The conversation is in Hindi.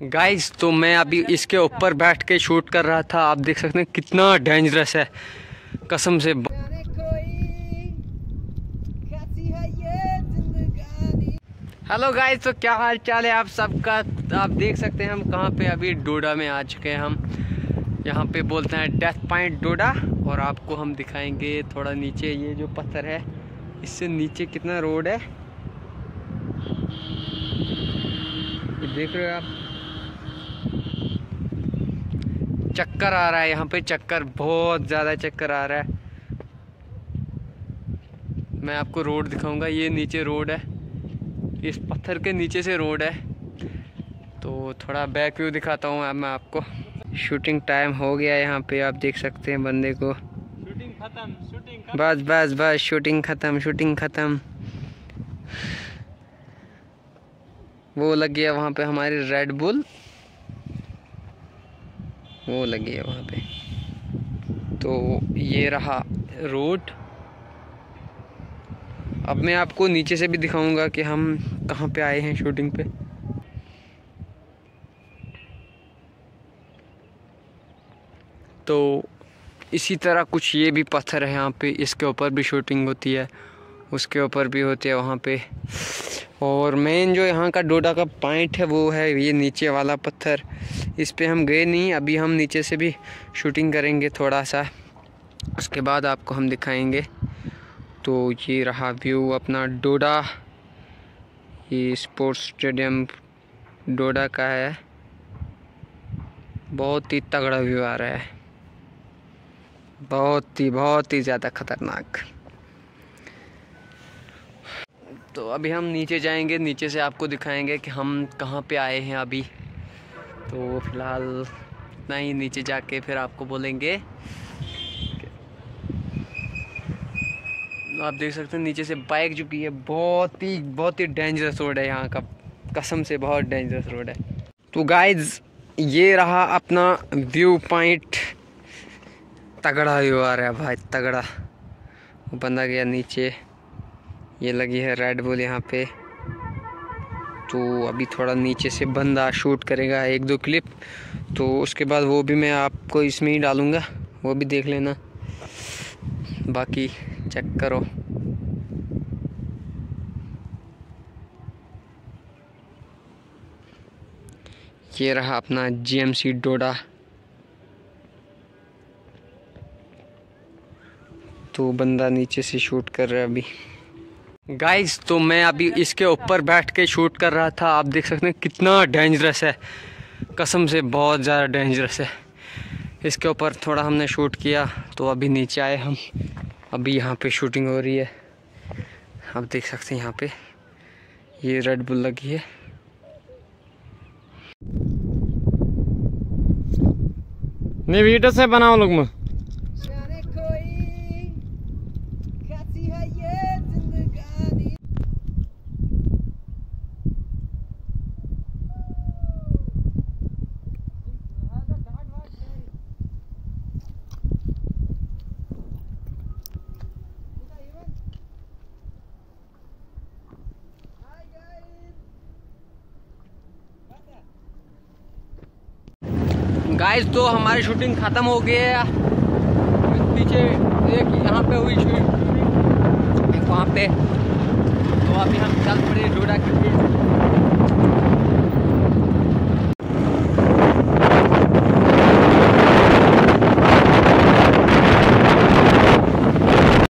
गाइस तो मैं अभी इसके ऊपर बैठ के शूट कर रहा था। आप देख सकते हैं कितना डेंजरस है। कसम से हेलो गाइस तो क्या हाल चाल है आप सबका? आप देख सकते हैं हम कहाँ पे अभी डोडा में आ चुके हैं हम। यहाँ पे बोलते हैं डेथ पॉइंट डोडा और आपको हम दिखाएँगे थोड़ा नीचे ये जो पत्थर है इससे नीचे कितना रोड है। देख रहे हो आप? चक्कर आ रहा है यहाँ पे चक्कर बहुत ज़्यादा चक्कर आ रहा है। मैं आपको रोड दिखाऊँगा ये नीचे रोड है। इस पत्थर के नीचे से रोड है। तो थोड़ा बैक व्यू दिखाता हूँ मैं आपको। शूटिंग टाइम हो गया यहाँ पे आप देख सकते हैं बंदे को। शूटिंग खत्म शूटिंग बस बस बस शूटिंग ख़त्म शूटिंग ख़त्म। वो लग गया वहाँ पे हमारी रेड बुल वो लगी है वहाँ पे। तो ये रहा रोड अब मैं आपको नीचे से भी दिखाऊँगा कि हम कहाँ पे आए हैं शूटिंग पे। तो इसी तरह कुछ ये भी पत्थर है यहाँ पे, इसके ऊपर भी शूटिंग होती है, उसके ऊपर भी होती है वहाँ पे। और मेन जो यहाँ का डोडा का पॉइंट है, वो है ये नीचे वाला पत्थर। इस पर हम गए नहीं, अभी हम नीचे से भी शूटिंग करेंगे थोड़ा सा उसके बाद आपको हम दिखाएँगे। तो ये रहा व्यू अपना डोडा। ये स्पोर्ट्स स्टेडियम डोडा का है। बहुत ही तगड़ा व्यू आ रहा है। बहुत ही बहुत ही ज़्यादा ख़तरनाक। तो अभी हम नीचे जाएँगे, नीचे से आपको दिखाएँगे कि हम कहाँ पे आए हैं अभी। तो फ़िलहाल इतना ही, नीचे जाके फिर आपको बोलेंगे आप देख सकते हैं, नीचे से बाइक चुकी है, बहुत ही बहुत ही डेंजरस रोड है यहाँ का। कसम से बहुत डेंजरस रोड है। तो गाइज़ ये रहा अपना व्यू पॉइंट तगड़ा व्यू आ रहा है भाई, तगड़ा। बंदा गया नीचे। ये लगी है रेड बुल यहाँ पे। तो अभी थोड़ा नीचे से बंदा शूट करेगा एक दो क्लिप तो उसके बाद वो भी मैं आपको इसमें ही डालूँगा, वो भी देख लेना। बाकी चेक करो। ये रहा अपना जीएमसी डोडा तो बंदा नीचे से शूट कर रहा है अभी। गाइस तो मैं अभी इसके ऊपर बैठ के शूट कर रहा था। आप देख सकते हैं कितना डेंजरस है। कसम से बहुत ज़्यादा डेंजरस है। इसके ऊपर थोड़ा हमने शूट किया तो अभी नीचे आए हम। अभी यहाँ पे शूटिंग हो रही है। आप देख सकते हैं यहाँ पे। ये रेड बुल लगी है। नहीं, वीडियो से बनाओ लोग मैं गाइस तो हमारी शूटिंग ख़त्म हो गई है। पीछे एक यहाँ पे हुई शूटिंग वहाँ पे। तो अभी हम चल पड़े डोडा के